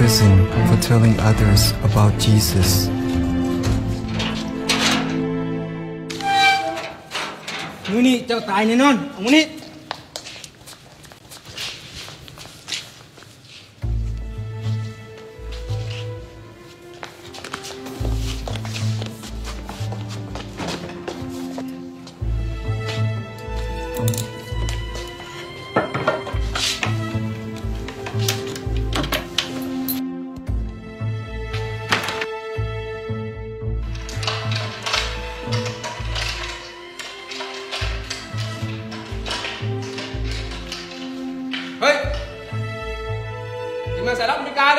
prison for telling others about Jesus. Muni, ikaw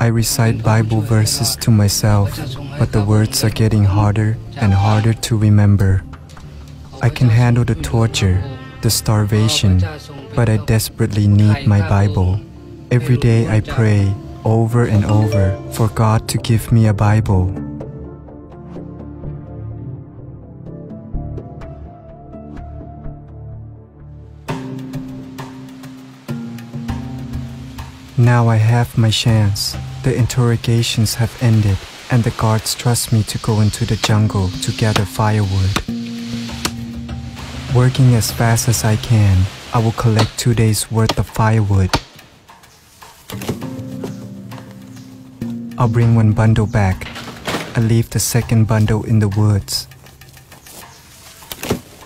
I recite Bible verses to myself, but the words are getting harder and harder to remember. I can handle the torture, the starvation, but I desperately need my Bible. Every day I pray over and over for God to give me a Bible. Now I have my chance. The interrogations have ended, and the guards trust me to go into the jungle to gather firewood. Working as fast as I can, I will collect two days' worth of firewood. I'll bring one bundle back. I leave the second bundle in the woods.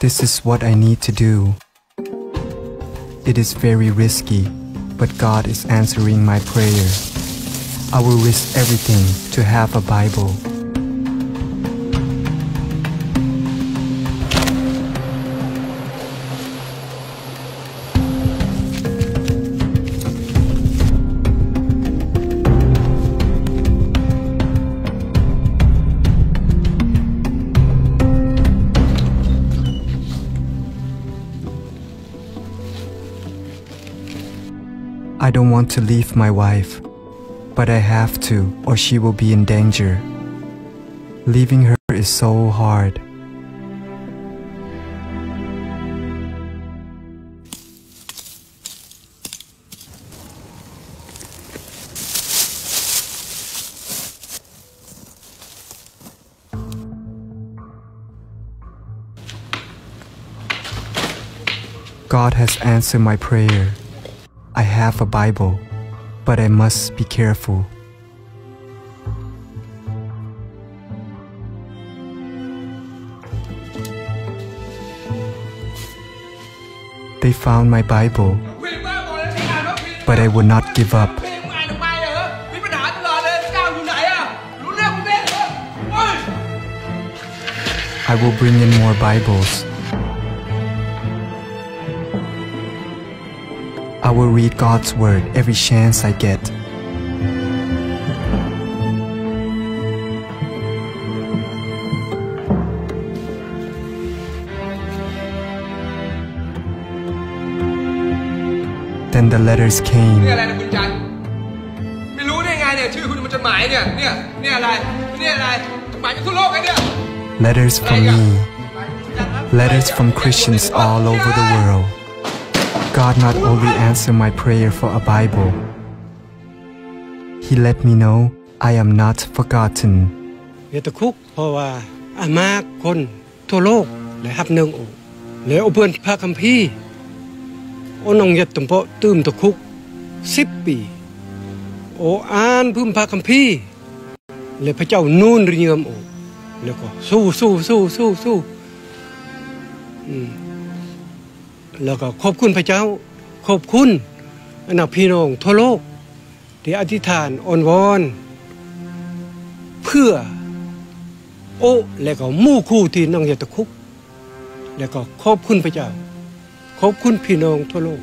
This is what I need to do. It is very risky, but God is answering my prayer. I will risk everything to have a Bible. I don't want to leave my wife, but I have to, or she will be in danger. Leaving her is so hard. God has answered my prayer. I have a Bible, but I must be careful. They found my Bible, but I would not give up. I will bring in more Bibles. I will read God's Word every chance I get. Then the letters นี่ came. อะไรนะคุณจันทร์ไม่รู้ได้ไงเนี่ยชื่อคุณมันจดหมายเนี่ยเนี่ยเนี่ยอะไรเนี่ยอะไรจดหมายจากทั่วโลกไอ้เนี่ย Letters from me. Letters from Christians all over the world. God not only answered my prayer for a Bible, He let me know I am not forgotten. เวตคุกเพราะว่าอามาคนทั่วโลกและฮับเนืองโอแล้วเอาเพื่อนพระคัมภีร์โอนองยัดตุ่มเพาะตื้มตะคุกสิบปี โออ่านพึ่มพระคัมภีร์และพระเจ้านูนริเยมโอแล้วก็สู้สู้สู้สู้สู้อืม แล้วก็ขอบคุณพระเจ้า ขอบคุณอนาพี่น้องทั่วโลก ที่อธิษฐานอ่อนวอน เพื่อ โอ้และก็มู่คู่ที่นั่งอยู่ตะคุก แล้วก็ขอบคุณพระเจ้า ขอบคุณพี่น้องทั่วโลก